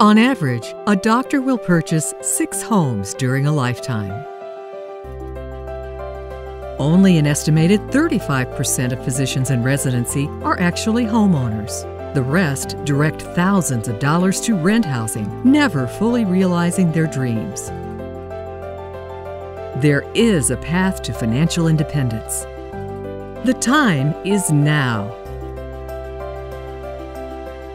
On average, a doctor will purchase six homes during a lifetime. Only an estimated 35% of physicians in residency are actually homeowners. The rest direct thousands of dollars to rent housing, never fully realizing their dreams. There is a path to financial independence. The time is now.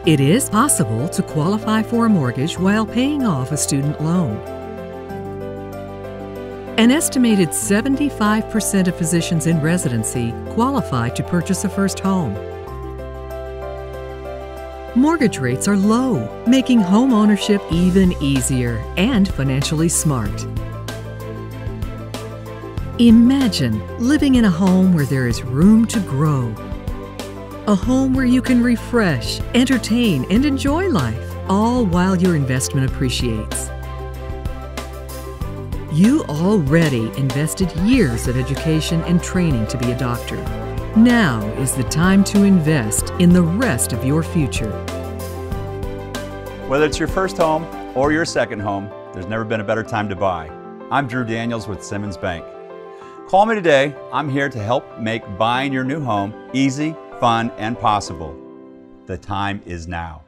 It is possible to qualify for a mortgage while paying off a student loan. An estimated 75% of physicians in residency qualify to purchase a first home. Mortgage rates are low, making home ownership even easier and financially smart. Imagine living in a home where there is room to grow a home where you can refresh, entertain, and enjoy life, all while your investment appreciates. You already invested years of education and training to be a doctor. Now is the time to invest in the rest of your future. Whether it's your first home or your second home, there's never been a better time to buy. I'm Drew Daniels with Simmons Bank. Call me today. I'm here to help make buying your new home easy fun, and possible. The time is now.